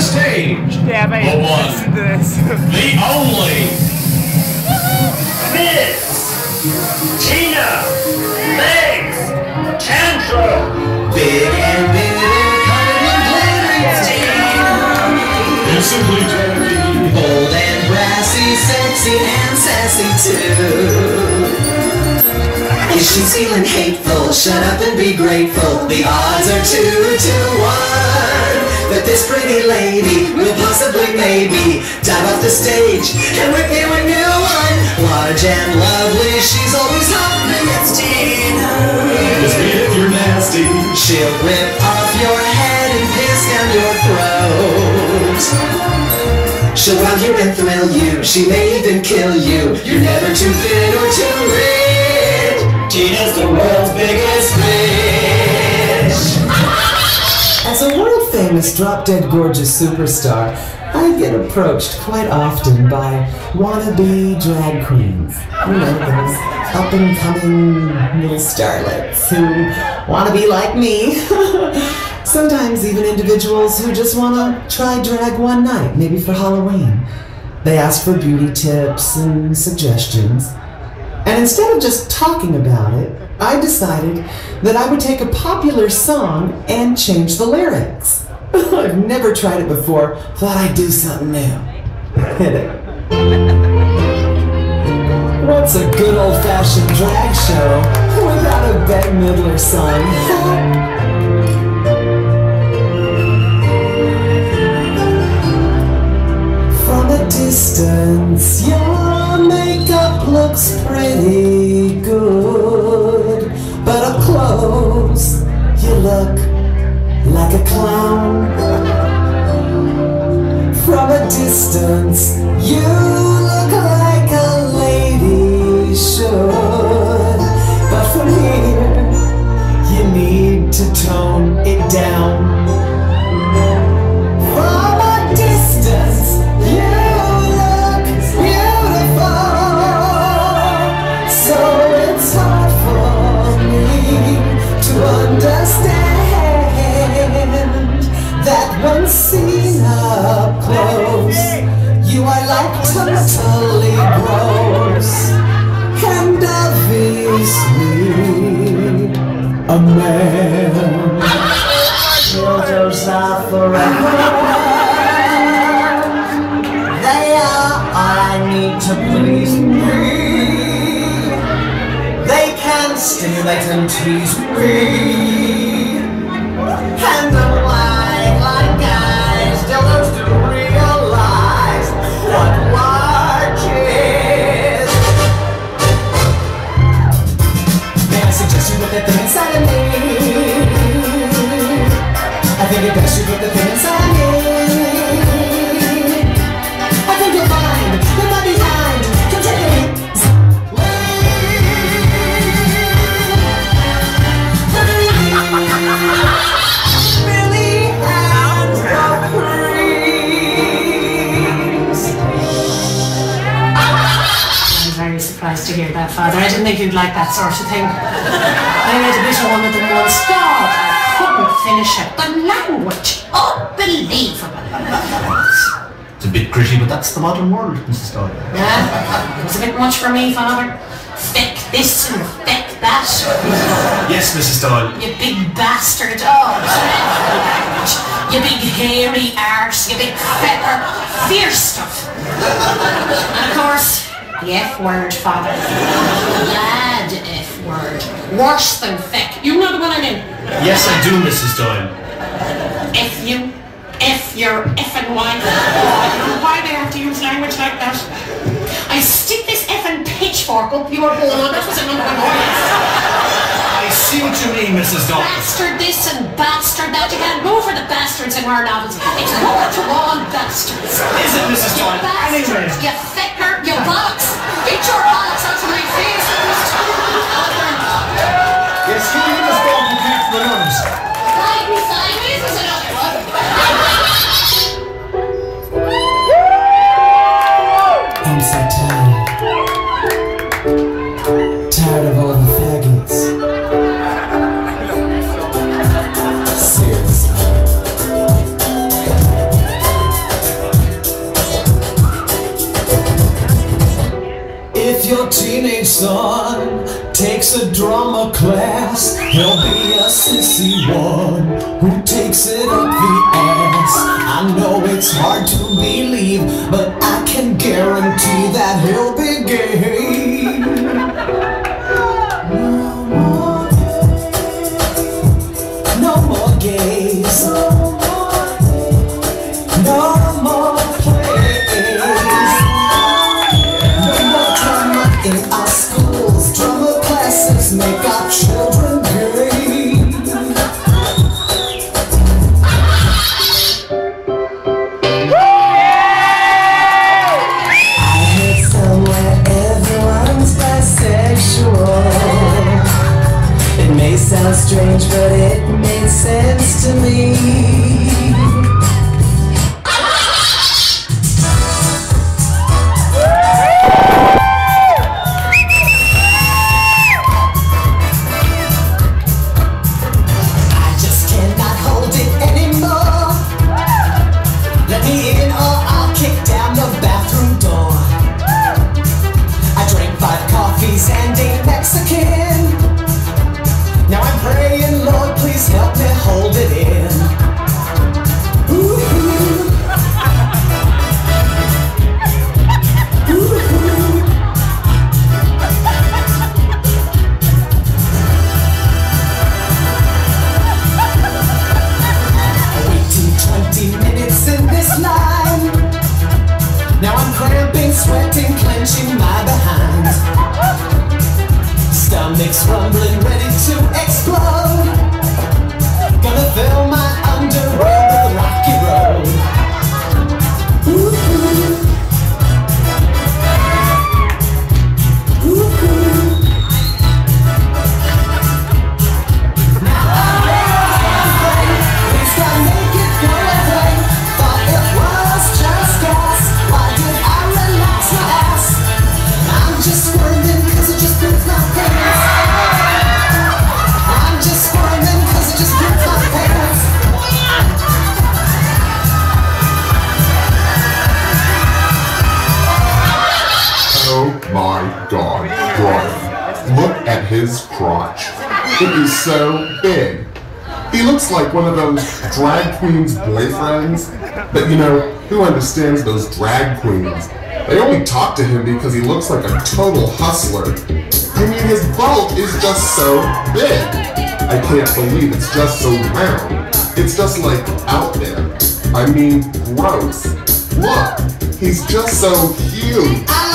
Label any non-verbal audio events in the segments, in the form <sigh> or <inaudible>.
the stage, Yeah, but the one, to this. <laughs> the only, Miss Tina Leggs Tantrum. Big and bitter, covered in glitter, it's Tina. and simply Teddy. Bold and brassy, sexy and sassy too. She's feeling hateful, shut up and be grateful. The odds are two to one. That this pretty lady will possibly maybe dive off the stage and whip you a new one. Large and lovely, she's always hungry. and Tina. Just if you're nasty. She'll rip off your head and piss down your throat. She'll wow you and thrill you. She may even kill you. You're never too thin or too rich. Tina's the world's biggest. As a world famous drop dead gorgeous superstar, I get approached quite often by wannabe drag queens. You know, those up and coming little starlets who want to be like me. <laughs> Sometimes even individuals who just want to try drag one night, maybe for Halloween. They ask for beauty tips and suggestions. And instead of just talking about it, I decided that I would take a popular song and change the lyrics. <laughs> I've never tried it before, thought I'd do something new. Hit <laughs> it. What's a good old fashioned drag show without a Bette Midler song? <laughs> From a distance, your you gross. And a man. Are forever. They are all I need to please me. They can stimulate and tease me. Surprised to hear that, Father. I didn't think you'd like that sort of thing. I read a bit of one of them once. God, I couldn't finish it. The language, unbelievable. It's a bit gritty, but that's the modern world, Mrs. Doyle. Yeah, it was a bit much for me, Father. Feck this and feck that. Yes, Mrs. Doyle. You big bastard. Oh, language. You big hairy arse. You big feather. Fierce stuff. And of course, the F word, Father. Lad F word. Worse than feck. You know the one I mean. Yes, I do, Mrs. Doyle. F you. F your effing wife. I don't know why they have to use language like that. I stick this effing pitchfork up your bum. That was another one. I see what you mean, Mrs. Doyle. Bastard this and bastard that. You can't go for the bastards in our novels. It's more to all bastards. Is it, Mrs. You Doyle? bastard, you fecker, you bollocks. Get your bollocks out of my face. Yes, your teenage son takes a drama class, he'll be a sissy one who takes it up the ass. I know it's hard to believe, but I can guarantee that he'll be gay. my god, Brian. Look at his crotch. It is so big. He looks like one of those drag queens' boyfriends. But you know, who understands those drag queens? They only talk to him because he looks like a total hustler. I mean, his bulk is just so big. I can't believe it's just so round. It's just like out there. I mean, gross. Look, he's just so huge.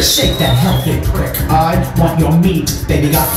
Shake that healthy prick. I want your meat, baby got